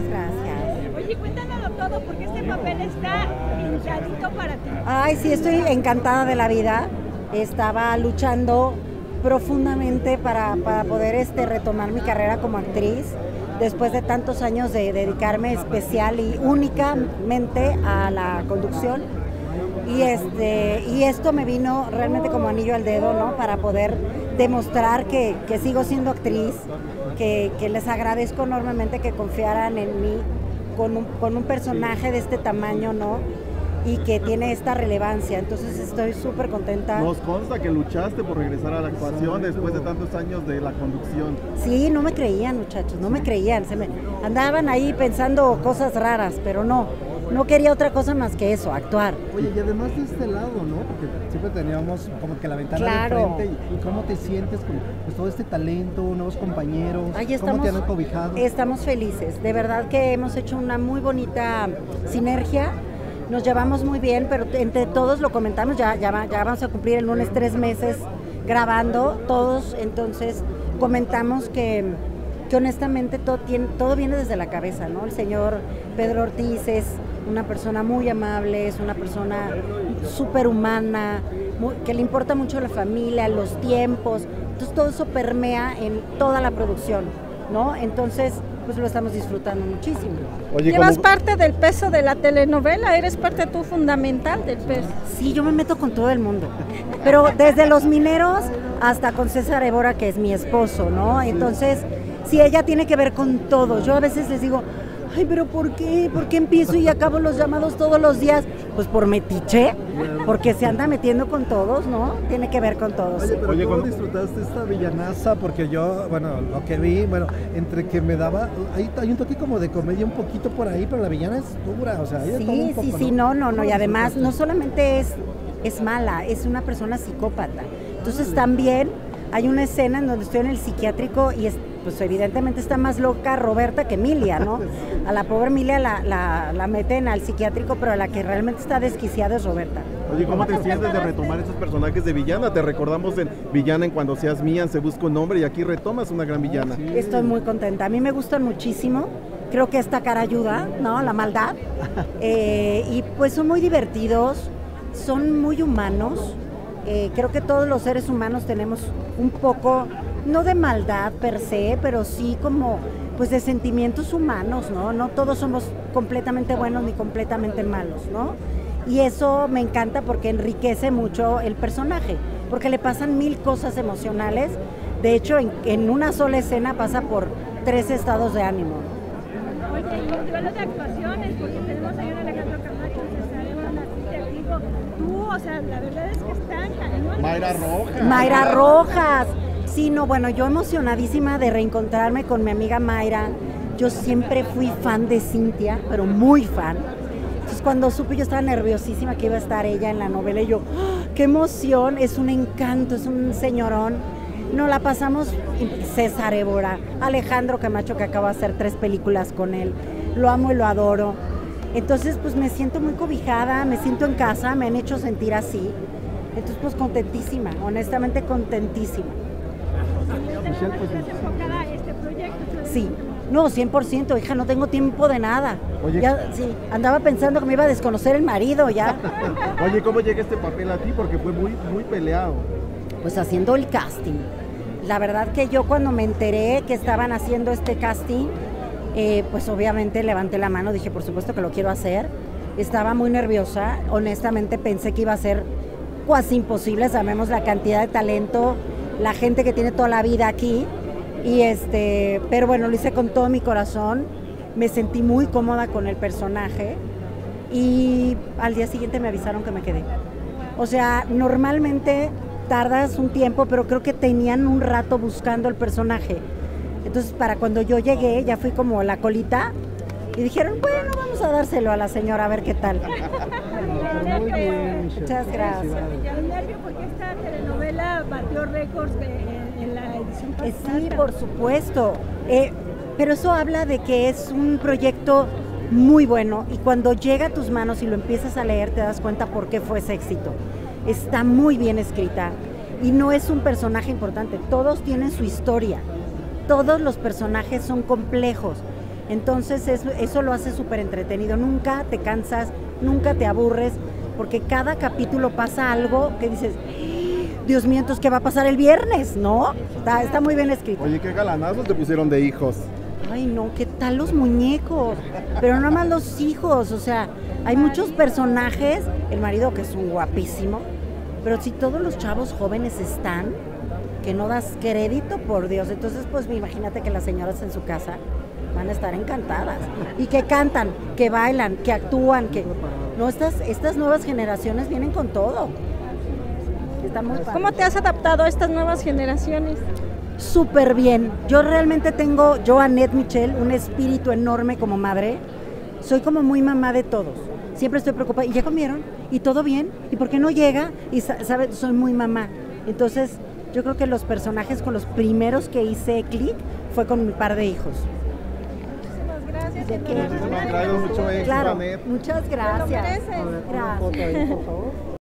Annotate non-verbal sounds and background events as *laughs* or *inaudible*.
Muchas gracias. Oye, cuéntanoslo todo, porque este papel está pintadito para ti. Ay, sí, estoy encantada de la vida. Estaba luchando profundamente para, para poder este, retomar mi carrera como actriz después de tantos años de dedicarme especial y únicamente a la conducción. Y, este, y esto me vino realmente como anillo al dedo, ¿no? Para poder demostrar que, que sigo siendo actriz, que, que, les agradezco enormemente que confiaran en mí con un, con un personaje de este tamaño, ¿no? y que tiene esta relevancia. Entonces estoy súper contenta. Nos consta que luchaste por regresar a la actuación después de tantos años de la conducción. Sí, no me creían muchachos, no me creían. Se me andaban ahí pensando cosas raras, pero no. No quería otra cosa más que eso, actuar. Oye, y además de este lado, ¿no? Porque siempre teníamos como que la ventana claro. de frente. Y, y, cómo te sientes con pues, todo este talento, nuevos compañeros? Ahí estamos, ¿Cómo te han acobijado? Estamos felices. De verdad que hemos hecho una muy bonita sinergia nos llevamos muy bien, pero entre todos lo comentamos, ya, ya, ya vamos a cumplir el lunes tres meses grabando, todos, entonces comentamos que, que honestamente todo, tiene, todo viene desde la cabeza, ¿no? El señor Pedro Ortiz es una persona muy amable, es una persona súper humana, que le importa mucho la familia, los tiempos, entonces todo eso permea en toda la producción, ¿no? Entonces, pues lo estamos disfrutando muchísimo. Oye, Llevas parte del peso de la telenovela, eres parte tú fundamental del peso. Sí, yo me meto con todo el mundo, pero desde los mineros hasta con César Évora, que es mi esposo, ¿no? Entonces, sí, ella tiene que ver con todo. Yo a veces les digo, ay, pero ¿por qué? ¿Por qué empiezo y acabo los llamados todos los días? Pues por metiche, porque se anda metiendo con todos, ¿no? Tiene que ver con todos. Oye, pero Oye, ¿cómo disfrutaste esta villanaza? Porque yo, bueno, lo que vi, bueno, entre que me daba, hay, hay un toque como de comedia un poquito por ahí, pero la villana es dura, o sea, sí, todo un poco, sí, sí, no, no, no, y además no solamente es, es mala, es una persona psicópata. Entonces también hay una escena en donde estoy en el psiquiátrico y es, pues evidentemente está más loca Roberta que Emilia, ¿no? A la pobre Emilia la, la, la, meten al psiquiátrico, pero a la que realmente está desquiciada es Roberta. Oye, ¿cómo te sientes de retomar esos personajes de villana? Te recordamos en Villana en Cuando Seas Mía, se busca un nombre y aquí retomas una gran villana. Estoy muy contenta, a mí me gustan muchísimo. Creo que esta cara ayuda, ¿no? La maldad. *laughs* Eh, y pues son muy divertidos, son muy humanos. Eh, creo que todos los seres humanos tenemos un poco, no de maldad per se, pero sí como pues de sentimientos humanos, ¿no? No todos somos completamente buenos ni completamente malos, ¿no? Y eso me encanta porque enriquece mucho el personaje, porque le pasan mil cosas emocionales. De hecho, en, en una sola escena pasa por tres estados de ánimo. Oye, y duelo de actuaciones, porque tenemos ahí a Alejandro Camacho, Digo, tú, o sea, la verdad es que están. Mayra Rojas. Mayra Rojas. Sí, no, bueno, yo emocionadísima de reencontrarme con mi amiga Mayra. Yo siempre fui fan de Cintia, pero muy fan. Entonces cuando supe yo estaba nerviosísima que iba a estar ella en la novela y yo, ¡oh, qué emoción, es un encanto, es un señorón. Nos la pasamos César Évora, Alejandro Camacho que acaba de hacer tres películas con él. Lo amo y lo adoro. Entonces pues me siento muy cobijada, me siento en casa, me han hecho sentir así. Entonces pues contentísima, honestamente contentísima. Este proyecto, sí, no, 100%, hija, no tengo tiempo de nada. Oye, ya, sí, andaba pensando que me iba a desconocer el marido ya. *laughs* Oye, ¿cómo llega este papel a ti? Porque fue muy, muy peleado. Pues haciendo el casting. La verdad que yo cuando me enteré que estaban haciendo este casting, eh, pues obviamente levanté la mano, dije, por supuesto que lo quiero hacer. Estaba muy nerviosa, honestamente pensé que iba a ser casi imposible, sabemos la cantidad de talento, la gente que tiene toda la vida aquí. Y este, pero bueno, lo hice con todo mi corazón. Me sentí muy cómoda con el personaje y al día siguiente me avisaron que me quedé. O sea, normalmente tardas un tiempo, pero creo que tenían un rato buscando el personaje. Entonces, para cuando yo llegué, ya fui como la colita y dijeron, bueno, vamos a dárselo a la señora a ver qué tal. *laughs* Muy bien, Muchas gracias. Esta telenovela batió récords en la edición pasada. Sí, por supuesto. Eh, pero eso habla de que es un proyecto muy bueno y cuando llega a tus manos y lo empiezas a leer te das cuenta por qué fue ese éxito. Está muy bien escrita y no es un personaje importante, todos tienen su historia, todos los personajes son complejos Entonces eso, eso lo hace súper entretenido. Nunca te cansas, nunca te aburres, porque cada capítulo pasa algo que dices, Dios mío, entonces ¿qué va a pasar el viernes? ¿No? Está, está muy bien escrito. Oye, qué galanazos te pusieron de hijos. Ay, no, ¿qué tal los muñecos? Pero no más los hijos, o sea, hay muchos personajes, el marido que es un guapísimo, pero si todos los chavos jóvenes están, que no das crédito, por Dios. Entonces, pues imagínate que las señoras en su casa van a estar encantadas. Y que cantan, que bailan, que actúan, que... No, estas, estas nuevas generaciones vienen con todo. Padre. ¿Cómo te has adaptado a estas nuevas generaciones? súper bien. Yo realmente tengo, yo Annette Michel, un espíritu enorme como madre. Soy como muy mamá de todos. Siempre estoy preocupada. ¿Y ya comieron? ¿Y todo bien? ¿Y por qué no llega? Y sabes, soy muy mamá. Entonces, yo creo que los personajes con los primeros que hice clic fue con mi par de hijos. ¿De éxito, Claro, muchas gracias. Gracias.